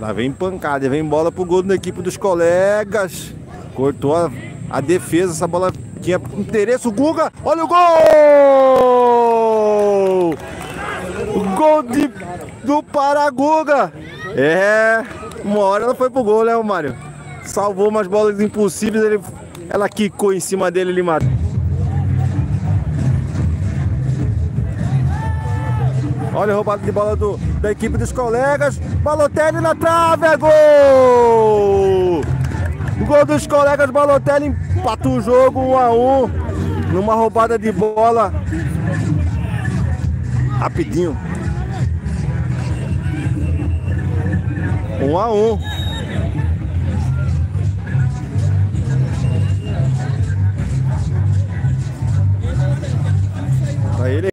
Lá vem pancada, vem bola pro gol da equipe dos colegas. Cortou a, a defesa, essa bola tinha interesse. O Guga, olha o gol! Gol de, do Paraguga. É, uma hora ela foi pro gol, né, Mário? Salvou umas bolas impossíveis, ele, ela quicou em cima dele, ele matou. Olha a roubada de bola do, da equipe dos colegas. Balotelli na trave, é gol! Gol dos colegas, Balotelli empata o jogo 1 a 1 numa roubada de bola. Rapidinho. 1 a 1 Aí ele